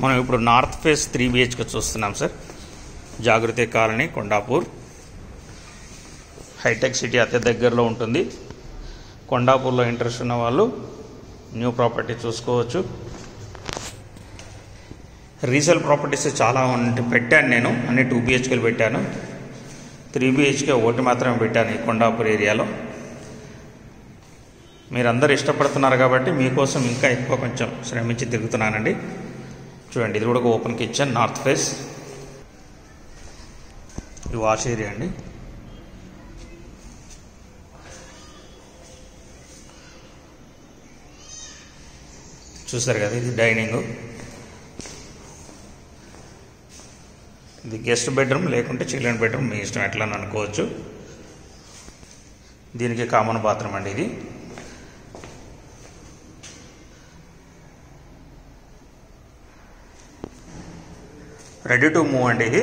మనం ఇప్పుడు north face three BHK చూస్తున్నాం సార్. జాగృతి కాలనీ కొండాపూర్. హైటెక్ సిటీ అతి దగ్గరలో ఉంటుంది. కొండాపూర్లో ఇంట్రెస్ట్ ఉన్న వాళ్ళు న్యూ ప్రాపర్టీ చూసుకోవచ్చు. రీసేల్ ప్రాపర్టీస్ చాలా ఉంటే పెట్టాను నేను అన్ని టూ బిహెచ్కేలు పెట్టాను. త్రీ బిహెచ్కే ఒకటి మాత్రమే పెట్టాను ఈ కొండాపూర్ ఏరియాలో. మీరందరూ ఇష్టపడుతున్నారు కాబట్టి మీకోసం ఇంకా ఎక్కువ కొంచెం శ్రమించి తిరుగుతున్నానండి. చూడండి ఇది కూడా ఒక ఓపెన్ కిచెన్ నార్త్ ఫేస్. ఇది వాష్ ఏరియా అండి. చూసారు కదా ఇది డైనింగ్. ఇది గెస్ట్ బెడ్రూమ్ లేకుంటే చిల్డ్రన్ బెడ్రూమ్ మీ ఇష్టం ఎట్లా అని అనుకోవచ్చు. దీనికి కామన్ బాత్రూమ్ అండి ఇది. రెడీ టు మూవ్ అండి ఇది.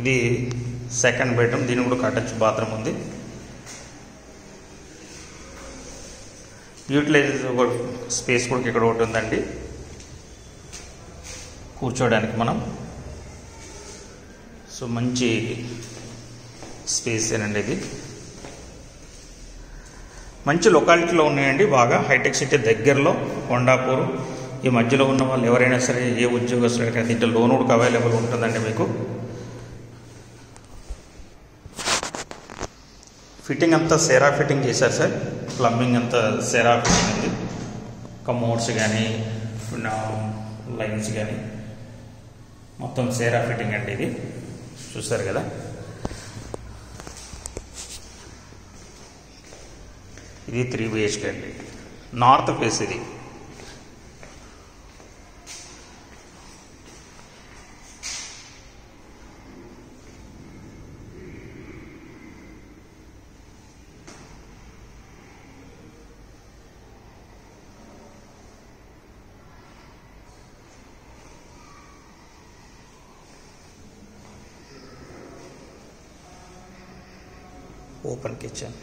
ఇది సెకండ్ బెడ్రూమ్ దీని కూడా అటాచ్ బాత్రూమ్ ఉంది. యూటిలైజ్ స్పేస్ కూడా ఇక్కడ ఒకటి ఉందండి. కూర్చోడానికి మనం. సో మంచి స్పేస్ ఏనండి ఇది. మంచి లొకాలిటీలో ఉన్నాయండి బాగా. హైటెక్ సిటీ దగ్గరలో కొండాపూర్. ఈ మధ్యలో ఉన్న వాళ్ళు ఎవరైనా సరే ఏ ఉద్యోగస్తులైనా దీంట్లో లోన్ కూడా అవైలబుల్ ఉంటుందండి మీకు? ఫిట్టింగ్ అంతా సెరా ఫిట్టింగ్ చేశారు సార్. ప్లంబింగ్ అంతా సెరా ఫిట్టింగ్ ఉంది కమోడ్స్ కానీ లైన్స్ కానీ మొత్తం సేరా ఫిట్టింగ్ అండి ఇది. చూసారు కదా? ఇది త్రీ బిహెచ్కే అండి. నార్త్ ఫేస్ ఇది. Open kitchen